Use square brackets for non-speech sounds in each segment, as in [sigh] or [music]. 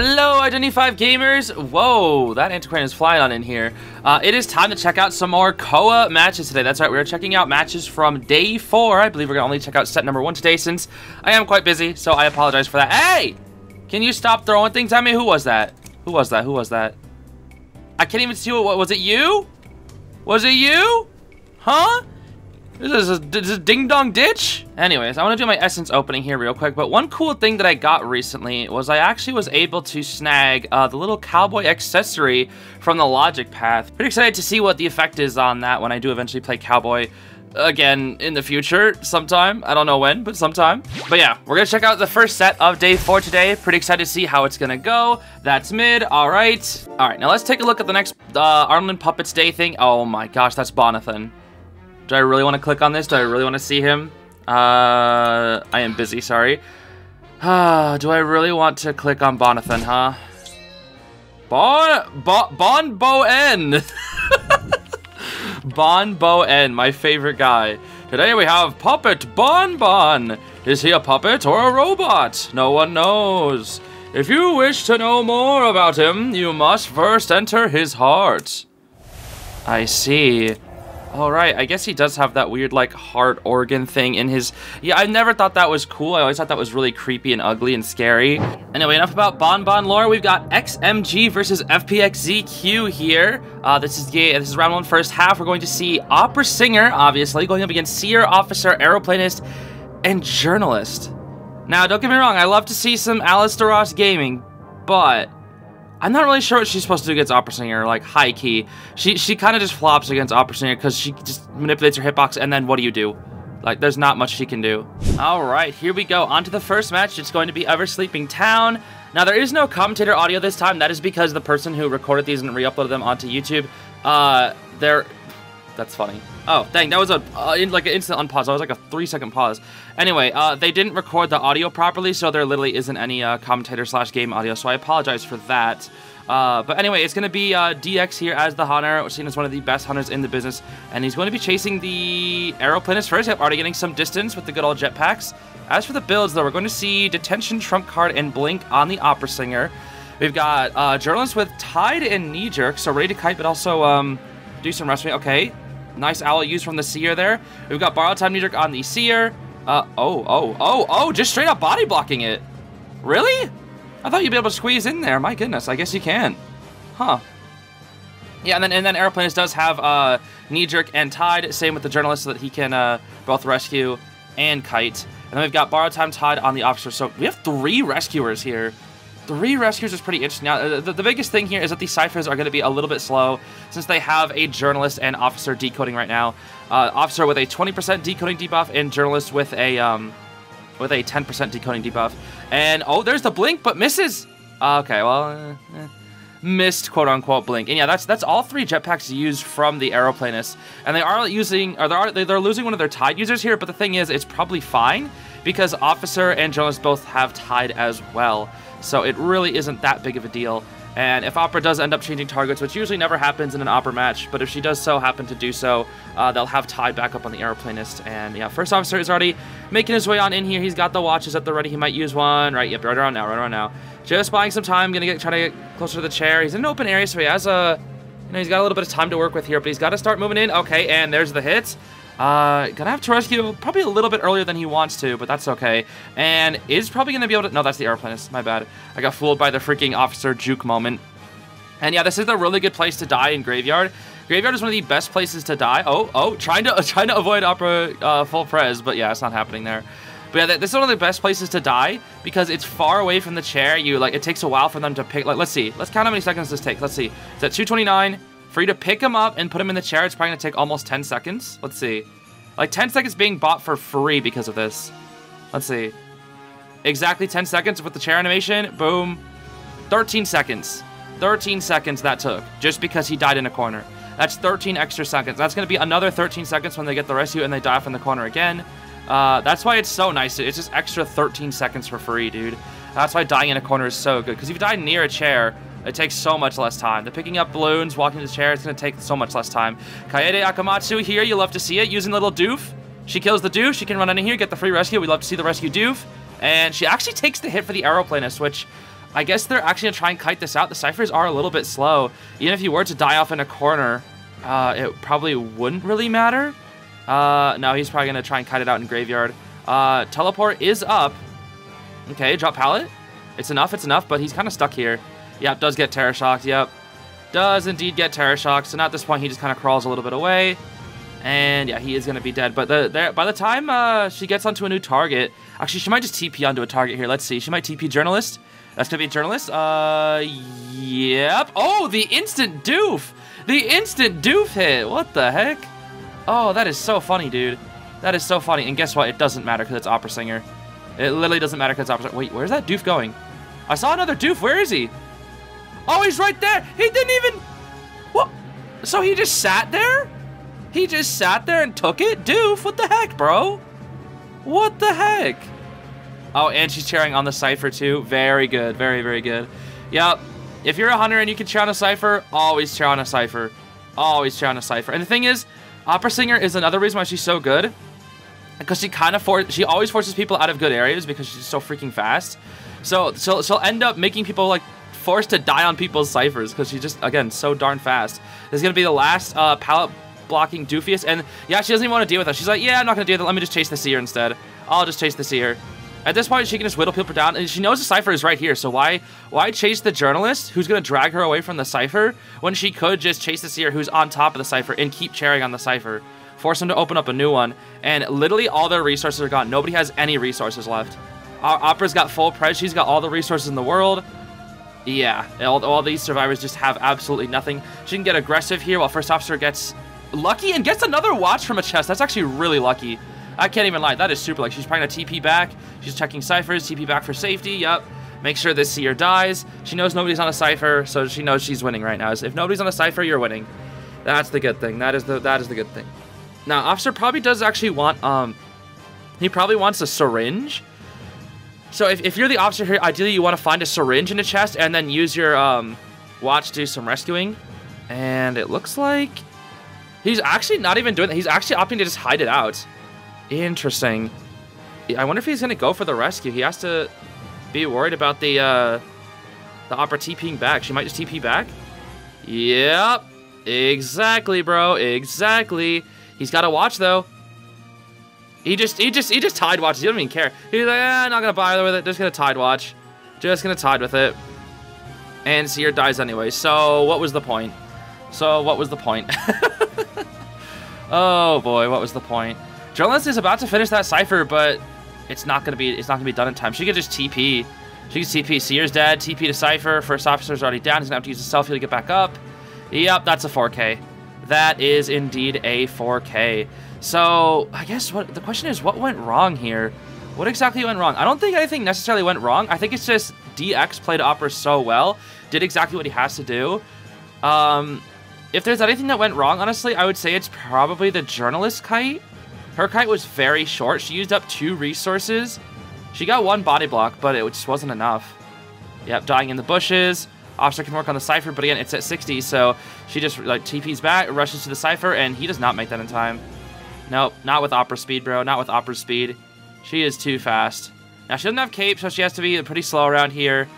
Hello, Identity V gamers! Whoa, that Antiquarian is flying on in here. Uh, it is time to check out some more COA matches today. That's right, we're checking out matches from day four. I believe we're going to only check out set number one today since I am quite busy, so I apologize for that. Hey! Can you stop throwing things at me? Who was that? Who was that? Who was that? I can't even see what, was it you? Was it you? Huh? This is a, this is ding dong ditch? Anyways, I want to do my essence opening here real quick, but one cool thing that I got recently was I actually was able to snag uh, the little cowboy accessory from the logic path. Pretty excited to see what the effect is on that when I do eventually play cowboy again in the future sometime. I don't know when, but sometime. But yeah, we're gonna check out the first set of day four today. Pretty excited to see how it's gonna go. That's mid, all right. All right, now let's take a look at the next uh, Armland Puppets Day thing. Oh my gosh, that's Bonathan. Do I really want to click on this? Do I really want to see him? Uh, I am busy, sorry. Uh, do I really want to click on Bonathan, huh? Bon, bon, [laughs] bon Bo N. bon Bo N, my favorite guy. Today we have Puppet Bon Bon. Is he a puppet or a robot? No one knows. If you wish to know more about him, you must first enter his heart. I see. All right, I guess he does have that weird, like, heart organ thing in his... Yeah, I never thought that was cool. I always thought that was really creepy and ugly and scary. Anyway, enough about Bon Bon lore. We've got XMG versus FPXZQ here. Uh, this is the, this is round one, first half. We're going to see opera singer, obviously, going up against seer, officer, aeroplanist, and journalist. Now, don't get me wrong. I love to see some Alice DeRoss gaming, but... I'm not really sure what she's supposed to do against Opera Singer, like, high key. She she kind of just flops against Opera Singer because she just manipulates her hitbox, and then what do you do? Like, there's not much she can do. All right, here we go. On to the first match. It's going to be Ever Sleeping Town. Now, there is no commentator audio this time. That is because the person who recorded these and re-uploaded them onto YouTube, uh, they're... That's funny. Oh, dang, that was a uh, in, like an instant unpause. That was like a three-second pause. Anyway, uh, they didn't record the audio properly, so there literally isn't any uh, commentator slash game audio, so I apologize for that. Uh, but anyway, it's going to be uh, DX here as the hunter, seen as one of the best hunters in the business, and he's going to be chasing the aeroplanist first. Already getting some distance with the good old jetpacks. As for the builds, though, we're going to see Detention, Trump Card, and Blink on the Opera Singer. We've got uh, Journalists with Tide and Knee Jerk, so ready to kite, but also um, do some rescue. Okay, Nice owl use from the Seer there. We've got Borrowed Time Knee-Jerk on the Seer. Uh, oh, oh, oh, oh, just straight up body blocking it. Really? I thought you'd be able to squeeze in there. My goodness, I guess you can. Huh. Yeah, and then and then Aeroplanist does have uh, Knee Jerk and Tide. Same with the Journalist so that he can uh, both rescue and kite. And then we've got Borrowed Time Tide on the Officer. So we have three rescuers here. Three rescuers is pretty interesting. Now, the, the biggest thing here is that these ciphers are going to be a little bit slow since they have a journalist and officer decoding right now. Uh, officer with a 20% decoding debuff and journalist with a um, with a 10% decoding debuff. And oh, there's the blink, but misses. Uh, okay, well, uh, eh. missed quote unquote blink. And yeah, that's that's all three jetpacks used from the aeroplanists, and they are using, or they're they're losing one of their tide users here. But the thing is, it's probably fine because officer and journalist both have tide as well. So it really isn't that big of a deal. And if Opera does end up changing targets, which usually never happens in an Opera match, but if she does so happen to do so, uh, they'll have Tide back up on the aeroplanist. And yeah, first officer is already making his way on in here. He's got the watches at the ready. He might use one. Right, yep, right around now, right around now. Just buying some time, gonna get try to get closer to the chair. He's in an open area, so he has a, you know, he's got a little bit of time to work with here, but he's got to start moving in. Okay, and there's the hits. Uh, gonna have to rescue probably a little bit earlier than he wants to, but that's okay. And is probably gonna be able to... No, that's the airplane. My bad. I got fooled by the freaking officer juke moment. And yeah, this is a really good place to die in Graveyard. Graveyard is one of the best places to die. Oh, oh, trying to [laughs] trying to avoid Opera uh, full prez, but yeah, it's not happening there. But yeah, this is one of the best places to die because it's far away from the chair. You like it takes a while for them to pick. Like, let's see, let's count how many seconds this takes. Let's see, it's at 229. For you to pick him up and put him in the chair, it's probably gonna take almost 10 seconds. Let's see. Like 10 seconds being bought for free because of this. Let's see. Exactly 10 seconds with the chair animation. Boom. 13 seconds. 13 seconds that took just because he died in a corner. That's 13 extra seconds. That's going to be another 13 seconds when they get the rescue and they die off in the corner again. Uh, that's why it's so nice. It's just extra 13 seconds for free, dude. That's why dying in a corner is so good. Because if you die near a chair, it takes so much less time. The picking up balloons, walking to the chair, it's going to take so much less time. Kaede Akamatsu here, you love to see it, using the little doof. She kills the doof, she can run in here, get the free rescue. We love to see the rescue doof. And she actually takes the hit for the aeroplanist, which I guess they're actually going to try and kite this out. The ciphers are a little bit slow. Even if you were to die off in a corner, uh, it probably wouldn't really matter. Uh, no, he's probably going to try and kite it out in Graveyard. Uh, teleport is up. Okay, drop pallet. It's enough, it's enough, but he's kind of stuck here. Yep, does get Terror Shocked, yep. Does indeed get Terror Shocked, so now at this point he just kind of crawls a little bit away. And yeah, he is going to be dead. But the, by the time uh, she gets onto a new target, actually she might just TP onto a target here. Let's see, she might TP Journalist. That's going to be Journalist. Uh, yep. Oh, the instant doof. The instant doof hit. What the heck? Oh, that is so funny, dude. That is so funny. And guess what? It doesn't matter because it's Opera Singer. It literally doesn't matter because it's Opera Singer. Wait, where's that doof going? I saw another doof. Where is he? Oh, he's right there. He didn't even... What? So he just sat there? He just sat there and took it? Doof, what the heck, bro? What the heck? Oh, and she's cheering on the Cypher too. Very good. Very, very good. Yep. If you're a hunter and you can cheer on a Cypher, always cheer on a Cypher. Always cheer on a Cypher. And the thing is, Opera Singer is another reason why she's so good. Because she kind of for she always forces people out of good areas because she's so freaking fast. So, so she'll end up making people like forced to die on people's ciphers because she's just again so darn fast. This is gonna be the last uh, pallet blocking Doofius, and yeah, she doesn't even want to deal with us. She's like, yeah, I'm not gonna do that. Let me just chase the seer instead. I'll just chase the seer. At this point, she can just whittle people down, and she knows the cipher is right here. So why why chase the journalist who's gonna drag her away from the cipher when she could just chase the seer who's on top of the cipher and keep cheering on the cipher, force them to open up a new one, and literally all their resources are gone. Nobody has any resources left. Our Opera's got full pres. She's got all the resources in the world. Yeah, all, all these survivors just have absolutely nothing. She can get aggressive here while First Officer gets lucky and gets another watch from a chest. That's actually really lucky. I can't even lie. That is super lucky. She's probably going to TP back. She's checking ciphers. TP back for safety. Yep. Make sure this seer dies. She knows nobody's on a cipher, so she knows she's winning right now. If nobody's on a cipher, you're winning. That's the good thing. That is the that is the good thing. Now, Officer probably does actually want um he probably wants a syringe. So if, if you're the officer here, ideally you want to find a syringe in a chest and then use your um watch to do some rescuing. And it looks like He's actually not even doing that. He's actually opting to just hide it out. Interesting. I wonder if he's going to go for the rescue. He has to be worried about the, uh, the opera TPing back. She might just TP back. Yep. Exactly, bro. Exactly. He's got to watch, though. He just, he just, he just tide watches. He doesn't even care. He's like, eh, not going to bother with it. Just to tide watch. Just to tide with it. And Seer dies anyway. So, what was the point? So, what was the point? [laughs] oh boy, what was the point? Journalist is about to finish that cipher, but it's not gonna be it's not gonna be done in time. She could just TP. She can TP. Seer's dead. TP to cipher. First officer's already down. He's gonna have to use a self heal to get back up. Yep, that's a 4K. That is indeed a 4K. So I guess what the question is, what went wrong here? What exactly went wrong? I don't think anything necessarily went wrong. I think it's just DX played Opera so well, did exactly what he has to do. Um, if there's anything that went wrong, honestly, I would say it's probably the journalist kite. Her kite was very short. She used up two resources. She got one body block, but it just wasn't enough. Yep, dying in the bushes. Officer can work on the Cypher, but again, it's at 60, so she just like TP's back, rushes to the Cypher, and he does not make that in time. Nope, not with Opera speed, bro. Not with Opera speed. She is too fast. Now, she doesn't have cape, so she has to be pretty slow around here.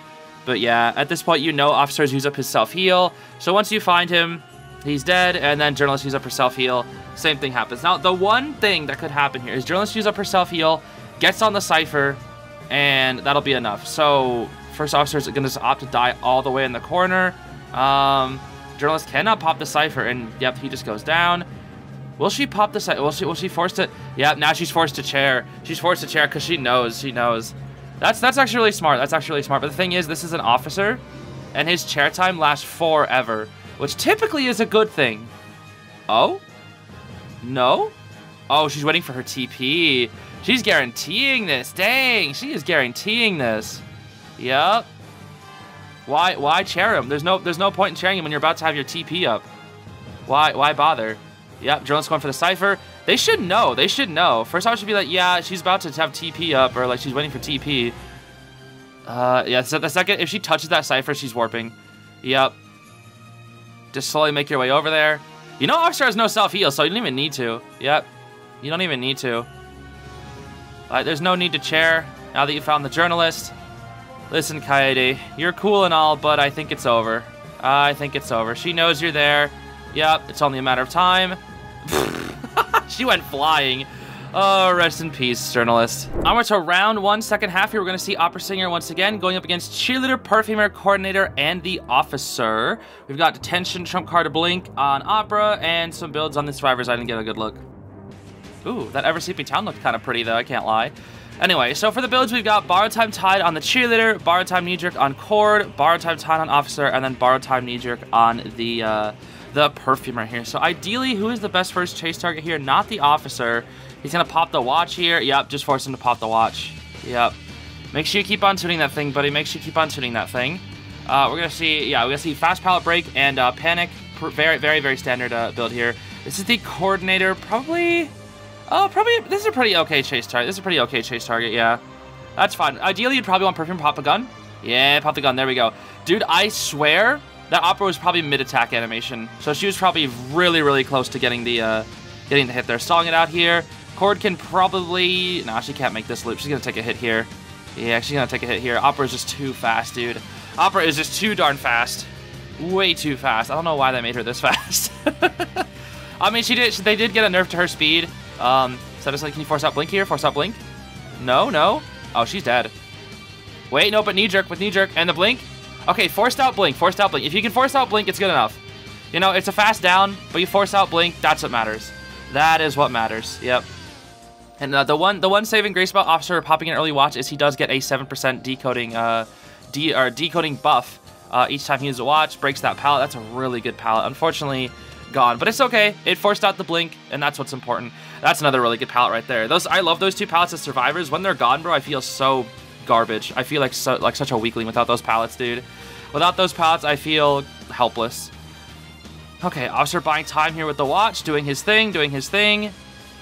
But yeah, at this point, you know Officer's use up his self-heal. So once you find him, He's dead, and then Journalist use up her self-heal. Same thing happens. Now, the one thing that could happen here is Journalist use up her self-heal, gets on the Cypher, and that'll be enough. So, First Officer is going to just opt to die all the way in the corner. Um, Journalist cannot pop the Cypher, and yep, he just goes down. Will she pop Cypher? Will she, will she force it? Yeah, now she's forced to chair. She's forced to chair because she knows. She knows. That's, that's actually really smart. That's actually really smart. But the thing is, this is an officer, and his chair time lasts forever which typically is a good thing. Oh? No? Oh, she's waiting for her TP. She's guaranteeing this. Dang, she is guaranteeing this. Yep. Why why chair him? There's no there's no point in chairing him when you're about to have your TP up. Why why bother? Yep, Drone's going for the Cypher. They should know. They should know. First off, should be like, yeah, she's about to have TP up, or like she's waiting for TP. Uh, yeah, so the second, if she touches that Cypher, she's warping. Yep. Just slowly make your way over there. You know Officer has no self-heal, so you don't even need to. Yep. You don't even need to. there's no need to chair now that you found the journalist. Listen, Kaede, you're cool and all, but I think it's over. I think it's over. She knows you're there. Yep, it's only a matter of time. [laughs] she went flying. Oh, rest in peace, journalist. Onward to round one, second half here. We're going to see Opera Singer once again going up against Cheerleader, Perfumer, Coordinator, and the Officer. We've got Detention, Trump Card, Blink on Opera, and some builds on the Survivors. I didn't get a good look. Ooh, that Ever Sleeping Town looked kind of pretty, though. I can't lie. Anyway, so for the builds, we've got Borrow Time Tide on the Cheerleader, Borrow Time Knee Jerk on Cord, Borrow Time Tide on Officer, and then Borrow Time Knee Jerk on the, uh, the Perfumer here. So ideally, who is the best first chase target here? Not the Officer. He's going to pop the watch here. Yep, just force him to pop the watch. Yep. Make sure you keep on tuning that thing, buddy. Make sure you keep on tuning that thing. Uh, we're going to see, yeah, we're going to see Fast Pallet Break and uh, Panic. Very, very, very standard uh, build here. This is the Coordinator. Probably, oh, probably, this is a pretty okay chase target. This is a pretty okay chase target, yeah. That's fine. Ideally, you'd probably want Perfume pop a gun. Yeah, pop the gun. There we go. Dude, I swear that Opera was probably mid-attack animation. So she was probably really, really close to getting the, uh, getting the hit there. Stalling it out here. Cord can probably... No, she can't make this loop. She's going to take a hit here. Yeah, she's going to take a hit here. Opera is just too fast, dude. Opera is just too darn fast. Way too fast. I don't know why they made her this [laughs] fast. I mean, she did. They did get a nerf to her speed. Um, so just like, can you force out Blink here? Force out Blink? No, no. Oh, she's dead. Wait, no, but knee jerk with knee jerk and the Blink. Okay, forced out Blink. Forced out Blink. If you can force out Blink, it's good enough. You know, it's a fast down, but you force out Blink. That's what matters. That is what matters. Yep. And uh, the one the one saving grace about Officer popping an early watch is he does get a 7% decoding uh, de or decoding buff uh, each time he uses a watch, breaks that palette. That's a really good palette. Unfortunately, gone. But it's okay. It forced out the blink, and that's what's important. That's another really good palette right there. Those I love those two palettes as survivors. When they're gone, bro, I feel so garbage. I feel like so like such a weakling without those palettes, dude. Without those pallets, I feel helpless. Okay, Officer buying time here with the watch, doing his thing, doing his thing.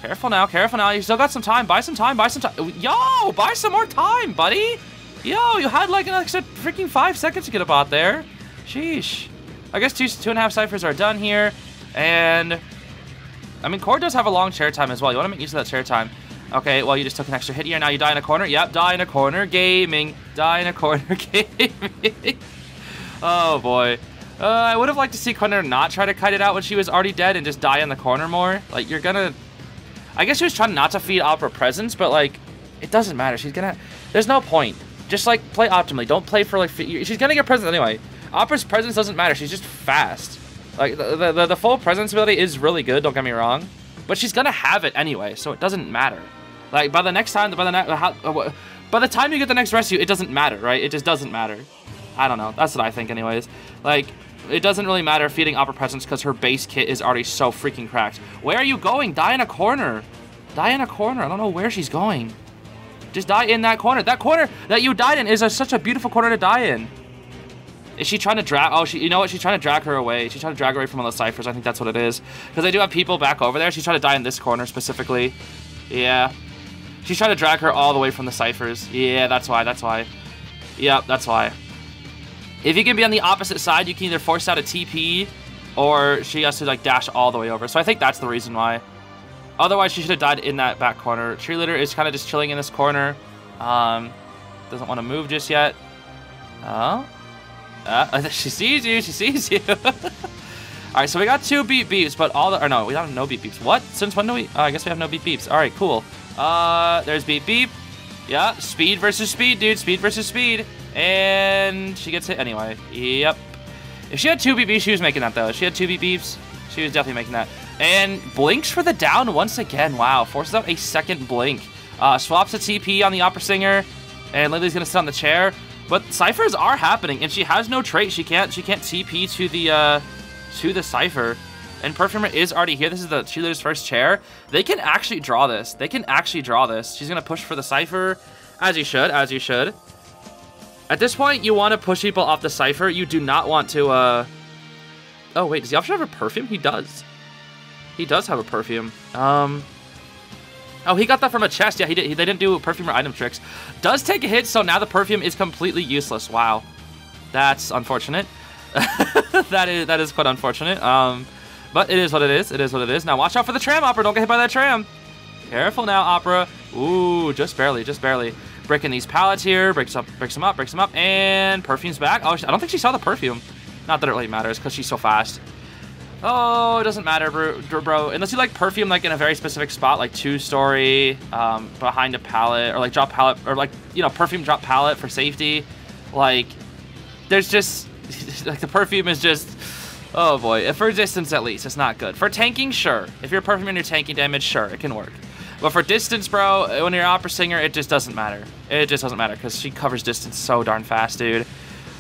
Careful now, careful now. You still got some time. Buy some time, buy some time. Yo, buy some more time, buddy. Yo, you had like an extra freaking five seconds to get a bot there. Sheesh. I guess two, two and a half ciphers are done here. And, I mean, Core does have a long chair time as well. You want to make use of that chair time. Okay, well, you just took an extra hit here. Now you die in a corner. Yep, die in a corner. Gaming. Die in a corner. [laughs] Gaming. Oh, boy. Uh, I would have liked to see Quinter not try to cut it out when she was already dead and just die in the corner more. Like, you're gonna I guess she was trying not to feed Opera presence, but like, it doesn't matter. She's gonna. There's no point. Just like play optimally. Don't play for like. She's gonna get presence anyway. Opera's presence doesn't matter. She's just fast. Like the, the the full presence ability is really good. Don't get me wrong, but she's gonna have it anyway, so it doesn't matter. Like by the next time, by the uh, by the time you get the next rescue, it doesn't matter, right? It just doesn't matter. I don't know. That's what I think, anyways. Like it doesn't really matter feeding Opera Presence because her base kit is already so freaking cracked. Where are you going? Die in a corner. Die in a corner. I don't know where she's going. Just die in that corner. That corner that you died in is a, such a beautiful corner to die in. Is she trying to drag? Oh, she. You know what? She's trying to drag her away. She's trying to drag her away from all the ciphers. I think that's what it is. Because I do have people back over there. She's trying to die in this corner specifically. Yeah. She's trying to drag her all the way from the ciphers. Yeah, that's why. That's why. Yep, that's why. If you can be on the opposite side, you can either force out a TP or she has to like dash all the way over. So I think that's the reason why. Otherwise, she should have died in that back corner. Cheerleader is kind of just chilling in this corner. Um, doesn't want to move just yet. Oh. Uh, [laughs] she sees you. She sees you. [laughs] All right, so we got two beep beeps, but all the, or no, we don't have no beep beeps. What? Since when do we, oh, I guess we have no beep beeps. All right, cool. Uh, there's beep beep. Yeah, speed versus speed, dude. Speed versus speed. And she gets hit anyway. Yep. If she had two BBs, she was making that, though. If she had two BBs, she was definitely making that. And blinks for the down once again. Wow. Forces out a second blink. Uh, swaps a TP on the Opera Singer. And Lily's going to sit on the chair. But ciphers are happening, and she has no trait. She can't she can't TP to the uh, to the cipher. And Perfumer is already here. This is the cheerleader's first chair. They can actually draw this. They can actually draw this. She's to push for the cipher, as you should, as you should. At this point, you want to push people off the Cypher. You do not want to, uh... Oh, wait, does the officer have a perfume? He does. He does have a perfume. Um... Oh, he got that from a chest. Yeah, he did. He, they didn't do perfume or item tricks. Does take a hit, so now the perfume is completely useless. Wow. That's unfortunate. [laughs] that is that is quite unfortunate. Um, but it is what it is. It is what it is. Now watch out for the tram, Opera. Don't get hit by that tram. Careful now, Opera. Ooh, just barely, just barely. Breaking these pallets here, breaks up, breaks them up, breaks them up, and Perfume's back. Oh, I don't think she saw the Perfume. Not that it really matters, because she's so fast. Oh, it doesn't matter, bro, bro. Unless you like Perfume, like, in a very specific spot, like two-story, um, behind a pallet, or, like, drop pallet, or, like, you know, Perfume drop pallet for safety. Like, there's just, [laughs] like, the Perfume is just... Oh boy, for distance at least, it's not good. For tanking, sure. If you're Perfume and you're tanking damage, sure, it can work. But for distance, bro, when you're opera singer, it just doesn't matter. It just doesn't matter because she covers distance so darn fast, dude.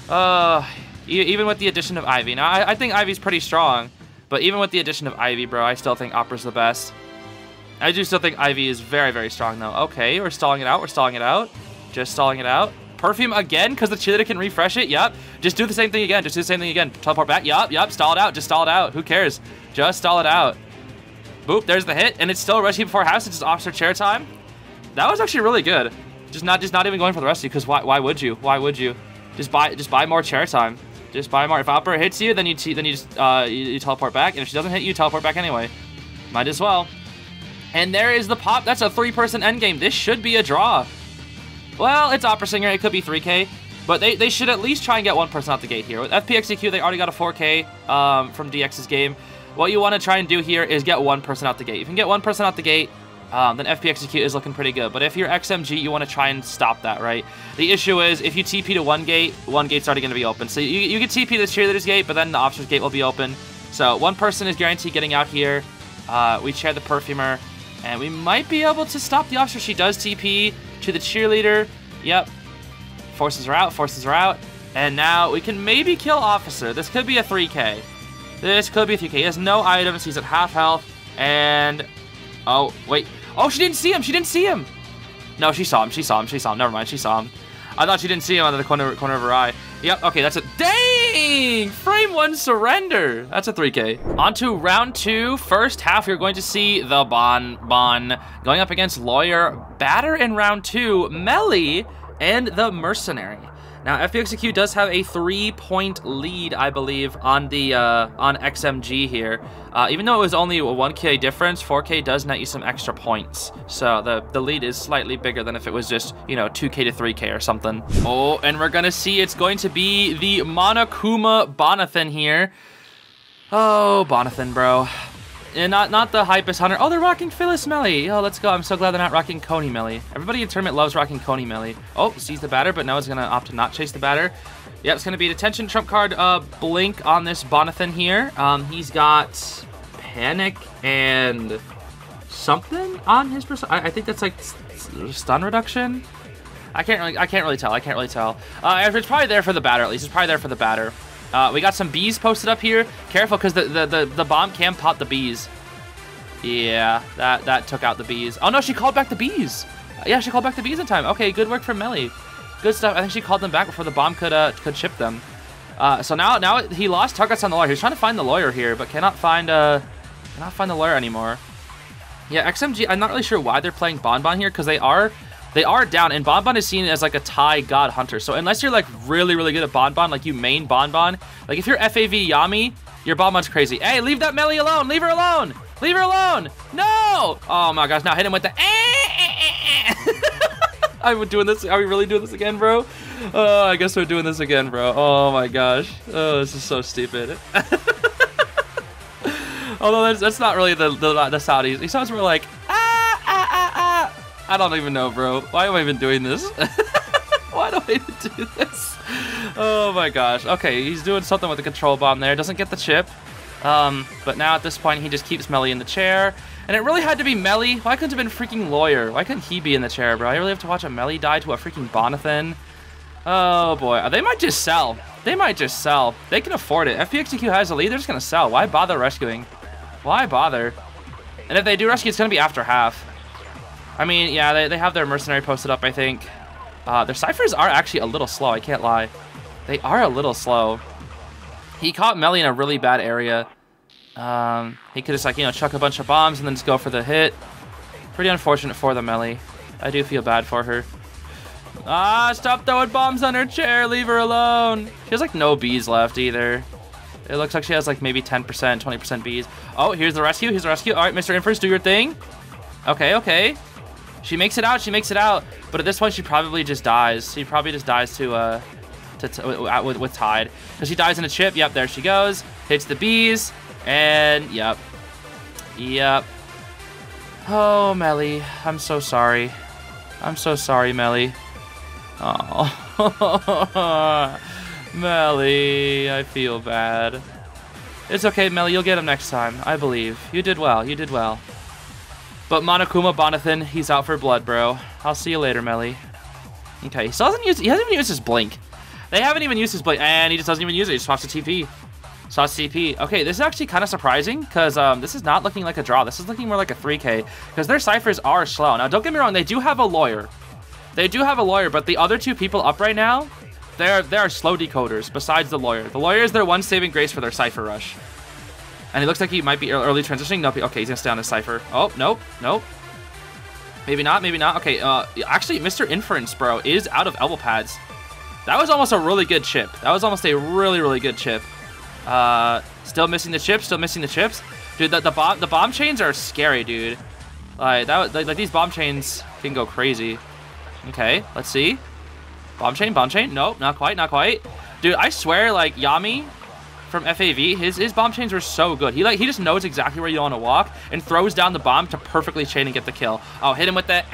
Uh, even with the addition of Ivy. Now, I, I, think Ivy's pretty strong, but even with the addition of Ivy, bro, I still think Opera's the best. I do still think Ivy is very, very strong, though. Okay, we're stalling it out. We're stalling it out. Just stalling it out. Perfume again because the cheerleader can refresh it. Yep. Just do the same thing again. Just do the same thing again. Teleport back. Yup, yup. Stall it out. Just stall it out. Who cares? Just stall it out. Boop, there's the hit, and it's still rescue before house. It's just officer chair time. That was actually really good. Just not just not even going for the rescue, because why why would you? Why would you? Just buy just buy more chair time. Just buy more. If Opera hits you, then you then you just uh you, you teleport back, and if she doesn't hit you, teleport back anyway. Might as well. And there is the pop. That's a three-person endgame. This should be a draw. Well, it's Opera Singer. It could be 3K. But they, they should at least try and get one person out the gate here. With FPXZQ, they already got a 4K um, from DX's game. What you want to try and do here is get one person out the gate. If you can get one person out the gate, um, then FPXZQ is looking pretty good. But if you're XMG, you want to try and stop that, right? The issue is if you TP to one gate, one gate's already going to be open. So you, you can TP the cheerleader's gate, but then the officer's gate will be open. So one person is guaranteed getting out here. Uh, we share the perfumer, and we might be able to stop the officer. She does TP to the cheerleader. Yep. Forces are out, forces are out. And now we can maybe kill officer. This could be a 3K. This could be a 3K. He has no items. He's at half health. And... Oh, wait. Oh, she didn't see him. She didn't see him. No, she saw him. She saw him. She saw him. Never mind. She saw him. I thought she didn't see him out of the corner, corner of her eye. Yep, okay, that's it. Dang! Frame one surrender. That's a 3K. On to round two. First half, you're going to see the Bon Bon going up against Lawyer, Batter in round two, Melly, and the Mercenary. Now, FPXQ does have a three-point lead, I believe, on the uh, on XMG here. Uh, even though it was only a 1k difference, 4k does net you some extra points. So the, the lead is slightly bigger than if it was just, you know, 2k to 3k or something. Oh, and we're going to see it's going to be the Monokuma Bonathan here. Oh, Bonathan, bro. And not not the hypest hunter. Oh, they're rocking Phyllis Melly. Oh, let's go. I'm so glad they're not rocking Coney Melly. Everybody in tournament loves rocking Coney Melly. Oh, sees the batter, but now it's going to opt to not chase the batter. Yep, it's going to be detention trump card uh, blink on this Bonathan here. Um, he's got panic and something on his person. I, I, think that's like stun reduction. I can't really, I can't really tell. I can't really tell. Uh, it's probably there for the batter at least. It's probably there for the batter. Uh, we got some bees posted up here. Careful, because the, the, the, the, bomb can pop the bees. Yeah, that, that took out the bees. Oh, no, she called back the bees. Yeah, she called back the bees in time. Okay, good work from Melly. Good stuff. I think she called them back before the bomb could uh, could chip them. Uh, so now now he lost targets on the lawyer. He's trying to find the lawyer here, but cannot find uh cannot find the lawyer anymore. Yeah, XMG. I'm not really sure why they're playing Bonbon here because they are they are down, and Bonbon is seen as like a Thai god hunter. So unless you're like really, really good at Bonbon, like you main Bonbon, like if you're FAV Yami, your Bonbon's crazy. Hey, leave that Melly alone! Leave her alone! Leave her alone! No! Oh my gosh, now hit him with the eh, eh, eh, [laughs] Are we doing this? Are we really doing this again, bro? Oh, I guess we're doing this again, bro. Oh my gosh. Oh, this is so stupid. [laughs] Although that's, that's not really the, the, the Saudis. The Saudis were like, I don't even know, bro. Why am I even doing this? [laughs] Why do I even do this? Oh my gosh. Okay, he's doing something with the control bomb there. Doesn't get the chip. Um, but now at this point, he just keeps Melly in the chair. And it really had to be Melly. Why couldn't it have been freaking Lawyer? Why couldn't he be in the chair, bro? I really have to watch a Melly die to a freaking Bonathan. Oh boy, they might just sell. They might just sell. They can afford it. FPXQ has a lead, they're just gonna sell. Why bother rescuing? Why bother? And if they do rescue, it's gonna be after half. I mean, yeah, they, they have their mercenary posted up, I think. Uh, their ciphers are actually a little slow, I can't lie. They are a little slow. He caught Melly in a really bad area. Um, he could just, like, you know, chuck a bunch of bombs and then just go for the hit. Pretty unfortunate for the Melly. I do feel bad for her. Ah, stop throwing bombs on her chair. Leave her alone. She has, like, no bees left either. It looks like she has, like, maybe 10%, 20% bees. Oh, here's the rescue. Here's the rescue. All right, Mr. Infers, do your thing. Okay, okay. She makes it out. She makes it out. But at this point, she probably just dies. She probably just dies to uh, to, with, with Tide because she dies in a chip. Yep, there she goes. Hits the bees, and yep, yep. Oh, Melly, I'm so sorry. I'm so sorry, Melly. Oh, [laughs] Melly, I feel bad. It's okay, Melly, you'll get him next time. I believe. You did well, you did well. But Monokuma Bonathan, he's out for blood, bro. I'll see you later, Melly. Okay, he still hasn't used, he hasn't even used his blink. They haven't even used his blink, and he just doesn't even use it. He just wants to TP. Saw TP. Okay, this is actually kind of surprising because um, this is not looking like a draw. This is looking more like a 3K because their ciphers are slow. Now, don't get me wrong, they do have a lawyer. They do have a lawyer, but the other two people up right now, they're, they are slow decoders besides the lawyer. The lawyer is their one saving grace for their cipher rush. And it looks like he might be early transitioning. Nope. Okay, he's to stay on his cipher. Oh, nope. Nope. Maybe not. Maybe not. Okay, uh, actually, Mr. Inference, bro, is out of elbow pads. That was almost a really good chip. That was almost a really, really good chip. Uh, still missing the chips. Still missing the chips. Dude, the, the bomb the bomb chains are scary, dude. Like that. Like, like these bomb chains can go crazy. Okay, let's see. Bomb chain, bomb chain. Nope, not quite, not quite. Dude, I swear, like Yami from FAV, his his bomb chains were so good. He like he just knows exactly where you want to walk and throws down the bomb to perfectly chain and get the kill. Oh, hit him with that.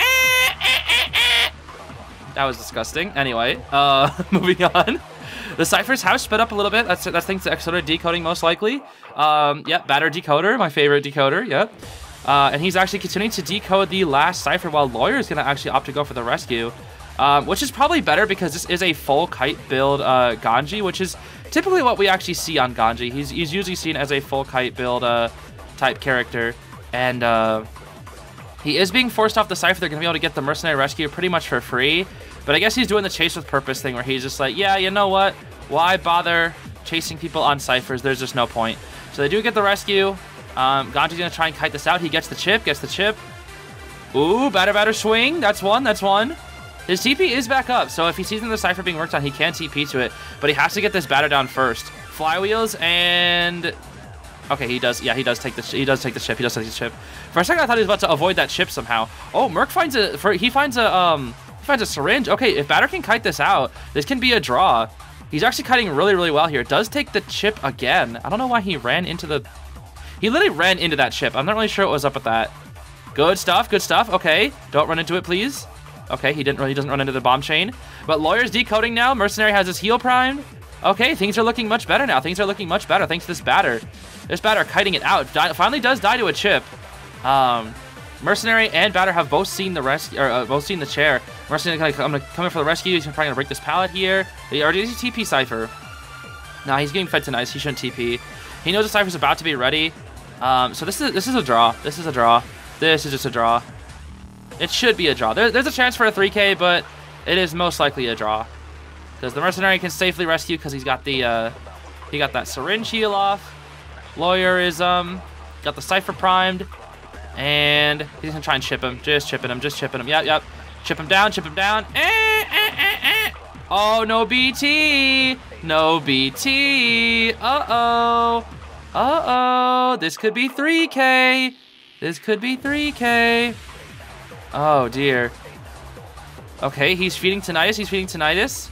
That was disgusting. Anyway, uh, [laughs] moving on. The ciphers have sped up a little bit. That's that's thanks to Exoder decoding most likely. Um, yep, batter decoder, my favorite decoder. Yep. Uh, and he's actually continuing to decode the last cipher while Lawyer is going to actually opt to go for the rescue. Um, which is probably better because this is a full kite build uh, Ganji, which is typically what we actually see on Ganji. He's, he's usually seen as a full kite build uh, type character. And uh, he is being forced off the Cypher. They're going to be able to get the Mercenary Rescue pretty much for free. But I guess he's doing the chase with purpose thing where he's just like, yeah, you know what? Why bother chasing people on Cyphers? There's just no point. So they do get the rescue. Um, Ganji's going to try and kite this out. He gets the chip, gets the chip. Ooh, batter batter swing. That's one, that's one. His TP is back up, so if he sees the Cypher being worked on, he can TP to it. But he has to get this batter down first. Flywheels and Okay, he does. Yeah, he does take the he does take the chip. He does take the chip. For a second, I thought he was about to avoid that chip somehow. Oh, Merc finds a for he finds a um he finds a syringe. Okay, if Batter can kite this out, this can be a draw. He's actually kiting really really well here. Does take the chip again. I don't know why he ran into the. He literally ran into that chip. I'm not really sure what was up with that. Good stuff. Good stuff. Okay, don't run into it, please. Okay, he didn't really doesn't run into the bomb chain. But Lawyer's decoding now. Mercenary has his heal primed. Okay, things are looking much better now. Things are looking much better thanks to this batter. This batter kiting it out. Finally does die to a chip. Um, Mercenary and Batter have both seen the rescue, or uh, both seen the chair. Mercenary I'm gonna come in for the rescue. He's probably gonna break this pallet here. He already has a TP Cipher. Now he's getting fed to nice. He shouldn't TP. He knows the Cipher's about to be ready. Um, so this is this is a draw. This is a draw. This is just a draw. It should be a draw. There, there's a chance for a 3K, but it is most likely a draw. Because the Mercenary can safely rescue because he's got the uh, he got that syringe heal off. Lawyer is um got the cipher primed, and he's gonna try and chip him. Just chipping him. Just chipping him. Yep, yep. Chip him down. Chip him down. Eh, eh, eh, eh. oh no BT. No BT. Uh oh. Uh oh. This could be 3K. This could be 3K. Oh dear. Okay, he's feeding tinnitus. He's feeding tinnitus.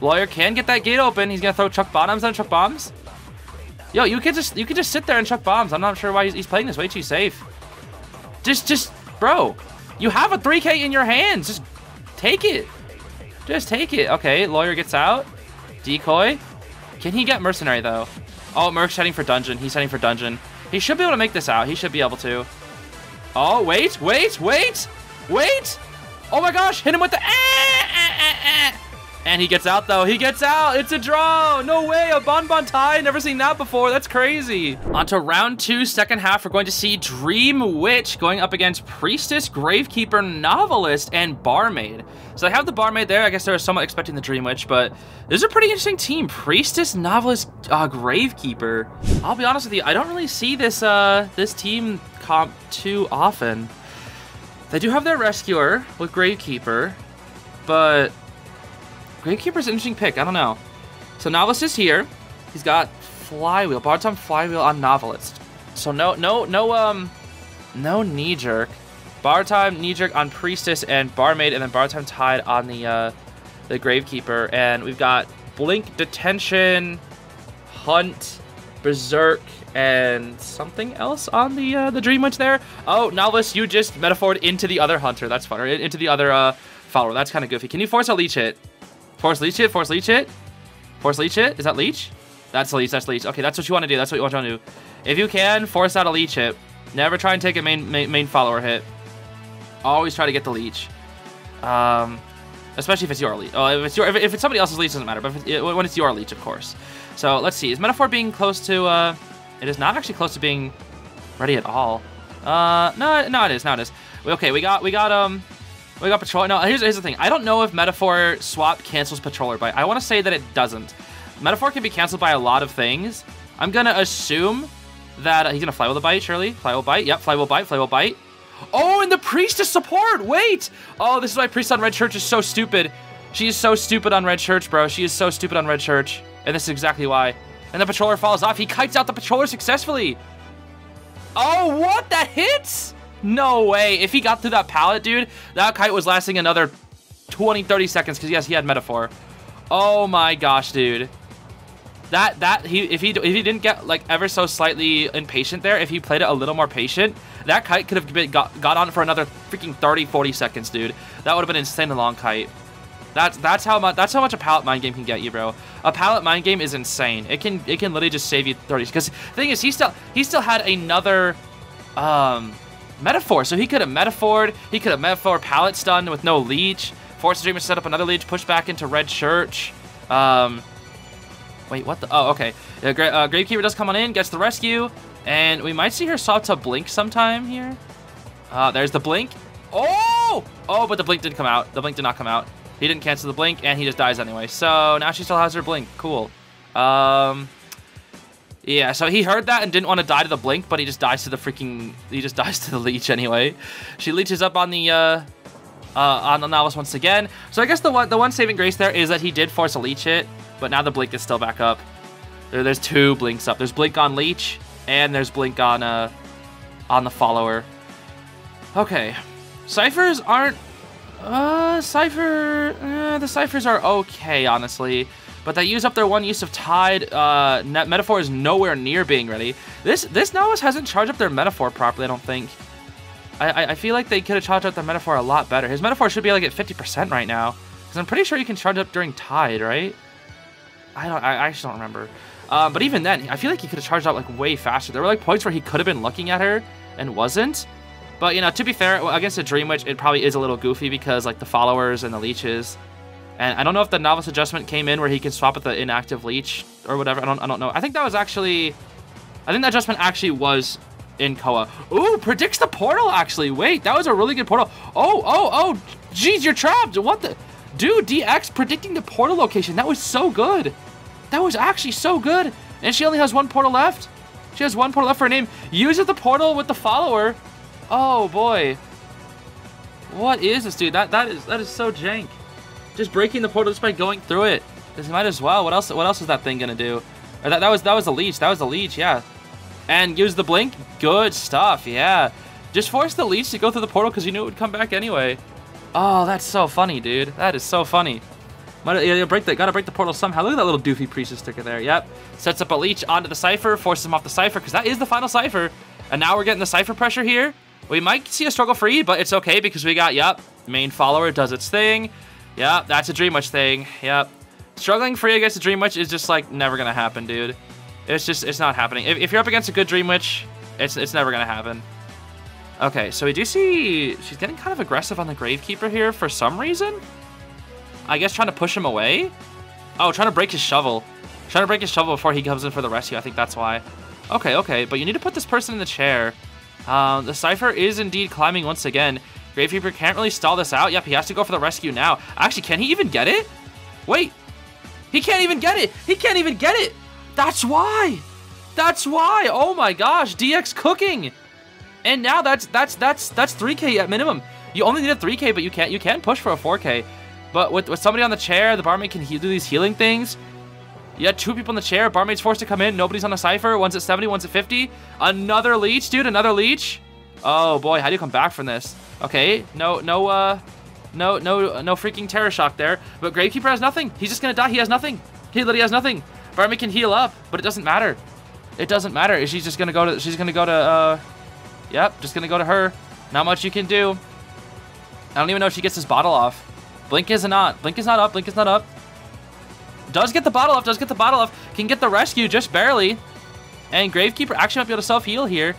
Lawyer can get that gate open. He's gonna throw chuck bottoms on chuck bombs. Yo, you could just you could just sit there and chuck bombs. I'm not sure why he's, he's playing this way too safe. Just just bro, you have a 3K in your hands. Just take it. Just take it. Okay, lawyer gets out. Decoy. Can he get mercenary though? Oh, Merc's heading for dungeon. He's heading for dungeon. He should be able to make this out. He should be able to. Oh, wait, wait, wait, wait. Oh my gosh, hit him with the. Eh, eh, eh, and he gets out, though. He gets out. It's a draw. No way. A Bonbon tie. Never seen that before. That's crazy. On to round two, second half. We're going to see Dream Witch going up against Priestess, Gravekeeper, Novelist, and Barmaid. So I have the Barmaid there. I guess they were somewhat expecting the Dream Witch, but this is a pretty interesting team. Priestess, Novelist, uh, Gravekeeper. I'll be honest with you. I don't really see this, uh, this team comp too often. They do have their Rescuer with Gravekeeper, but Gravekeeper's an interesting pick. I don't know. So Novelist is here. He's got Flywheel. Barton Flywheel on Novelist. So no, no, no, um, no knee jerk. Bar time, knee jerk on Priestess and Barmaid, and then bar time Tide on the uh, the Gravekeeper. And we've got Blink, Detention, Hunt, Berserk, and something else on the uh, the Dream Witch there. Oh, Novelist, you just metaphored into the other Hunter. That's fun. Or into the other uh, follower. That's kind of goofy. Can you force a leech hit? Force leech hit? Force leech hit? Force leech hit? Is that leech? That's leech. That's leech. Okay, that's what you want to do. That's what you want to do. If you can, force out a leech hit. Never try and take a main main, main follower hit. Always try to get the leech. Um, especially if it's your leech. Oh, if it's your if, if it's somebody else's leech, doesn't matter. But it, when it's your leech, of course. So let's see. Is Metaphor being close to? Uh, it is not actually close to being ready at all. Uh, no, no, it is. Now it is. Okay, we got we got um. We got Patrol. No, here's, here's the thing. I don't know if Metaphor swap cancels Patroller, but I want to say that it doesn't. Metaphor can be canceled by a lot of things. I'm going to assume that uh, he's going to Fly with a Bite, surely. Fly will Bite. Yep, Fly will Bite. Fly will Bite. Oh, and the Priestess support. Wait. Oh, this is why Priest on Red Church is so stupid. She is so stupid on Red Church, bro. She is so stupid on Red Church. And this is exactly why. And the Patroller falls off. He kites out the Patroller successfully. Oh, what? That hits? No way. If he got through that pallet, dude, that kite was lasting another 20, 30 seconds because, yes, he had Metaphor. Oh, my gosh, dude. That, that, he, if he, if he didn't get, like, ever so slightly impatient there, if he played it a little more patient, that kite could have been, got, got on for another freaking 30, 40 seconds, dude. That would have been insane long kite. That's that's how much that's how much a pallet mind game can get you, bro. A pallet mind game is insane. It can it can literally just save you 30. Because the thing is, he still he still had another um metaphor. So he could have metaphored. He could have metaphor pallet stun with no leech. Force Dreamer set up another leech, push back into Red Church. Um, wait, what the? Oh, okay. Gra uh, Gravekeeper does come on in, gets the rescue, and we might see her swap to Blink sometime here. Uh, there's the Blink. Oh! Oh, but the Blink didn't come out. The Blink did not come out. He didn't cancel the Blink, and he just dies anyway. So now she still has her Blink. Cool. Um, yeah, so he heard that and didn't want to die to the Blink, but he just dies to the freaking... He just [laughs] dies to the Leech anyway. She leeches up on the... Uh, uh, on the Novice once again. So I guess the one the one saving grace there is that he did force a Leech hit, but now the Blink is still back up. There, there's two Blinks up. There's Blink on Leech, and there's Blink on, uh, on the Follower. Okay. Ciphers aren't... Uh, Cypher... Uh, the Ciphers are okay, honestly but they use up their one use of Tide. Uh, Metaphor is nowhere near being ready. This this Novice hasn't charged up their Metaphor properly, I don't think. I, I, feel like they could have charged up their Metaphor a lot better. His Metaphor should be like at 50% right now. Because I'm pretty sure you can charge up during Tide, right? I don't. I, I actually don't remember. Uh, but even then, I feel like he could have charged up like way faster. There were like points where he could have been looking at her and wasn't. But, you know, to be fair, against a Dream Witch, it probably is a little goofy because, like, the followers and the leeches and I don't know if the novice adjustment came in where he can swap with the inactive leech or whatever. I don't I don't know. I think that was actually I think that adjustment actually was in COA. Ooh, predicts the portal actually. Wait, that was a really good portal. Oh, oh, oh, jeez, you're trapped. What the Dude, DX predicting the portal location. That was so good. That was actually so good. And she only has one portal left. She has one portal left for her name. Uses the portal with the follower. Oh boy. What is this, dude? That that is that is so jank. Just breaking the portal just by going through it. Because might as well. What else? What else is that thing gonna do? Or that that was that was the leech. That was the leech. Yeah. And use the blink. Good stuff. Yeah. Just force the leech to go through the portal because you knew it would come back anyway. Oh, that's so funny, dude. That is so funny. Might, yeah, break the, gotta break the portal somehow. Look at that little doofy priestess sticker there. Yep. Sets up a leech onto the Cypher, forces him off the Cypher, because that is the final Cypher. And now we're getting the Cypher pressure here. We might see a struggle free, but it's okay because we got, yep, main follower does its thing. Yep, that's a Dream Witch thing. Yep. Struggling free against a Dream Witch is just, like, never gonna happen, dude. It's just, it's not happening. If, if you're up against a good Dream Witch, it's, it's never gonna happen. Okay, so we do see she's getting kind of aggressive on the Gravekeeper here for some reason. I guess trying to push him away. Oh, trying to break his shovel. Trying to break his shovel before he comes in for the rescue. I think that's why. Okay, okay, but you need to put this person in the chair. Uh, the Cypher is indeed climbing once again. Gravekeeper can't really stall this out. Yep, he has to go for the rescue now. Actually, can he even get it? Wait. He can't even get it. He can't even get it. That's why. That's why. Oh my gosh, DX cooking. And now that's that's that's that's 3k at minimum. You only need a 3k, but you can't you can push for a 4k. But with, with somebody on the chair, the barmaid can do these healing things. You had two people in the chair. Barmaid's forced to come in. Nobody's on the Cypher. One's at 70, one's at 50. Another leech, dude. Another leech. Oh boy, how do you come back from this? Okay, no, no, uh, no, no, no freaking terror shock there. But Gravekeeper has nothing. He's just gonna die. He has nothing. He literally has nothing. Barmy can heal up, but it doesn't matter. It doesn't matter. She's just gonna go to. She's gonna go to. uh Yep, just gonna go to her. Not much you can do. I don't even know if she gets this bottle off. Blink is not. Blink is not up. Blink is not up. Does get the bottle off. Does get the bottle off. Can get the rescue just barely. And Gravekeeper actually might be able to self-heal here.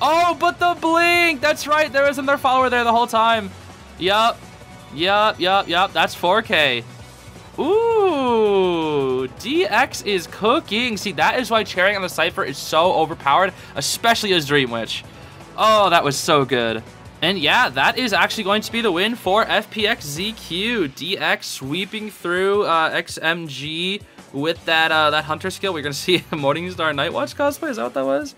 Oh, but the blink! That's right. There was another follower there the whole time. Yup. Yup, yup, yup. That's 4K. Ooh, DX is cooking. See, that is why Chariot on the Cypher is so overpowered, especially as Dream Witch. Oh, that was so good. And yeah, that is actually going to be the win for FPX ZQ. DX sweeping through uh, XMG with that uh, that hunter skill. We're gonna see [laughs] Morningstar Nightwatch cosplay. Is that what that was?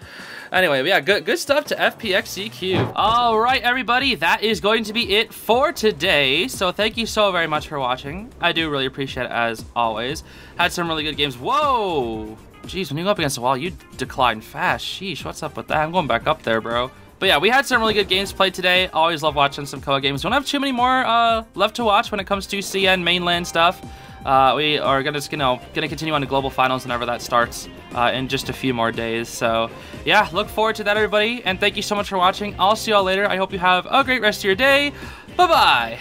Anyway, yeah, good good stuff to FPX ZQ. All right, everybody, that is going to be it for today. So thank you so very much for watching. I do really appreciate it as always. Had some really good games. Whoa. Jeez, when you go up against the wall, you decline fast. Sheesh, what's up with that? I'm going back up there, bro. But yeah, we had some really good games played today. Always love watching some COA games. Don't have too many more uh, left to watch when it comes to CN mainland stuff. Uh, we are gonna, you know, gonna continue on to global finals whenever that starts uh, in just a few more days. So yeah, look forward to that, everybody. And thank you so much for watching. I'll see y'all later. I hope you have a great rest of your day. Bye bye.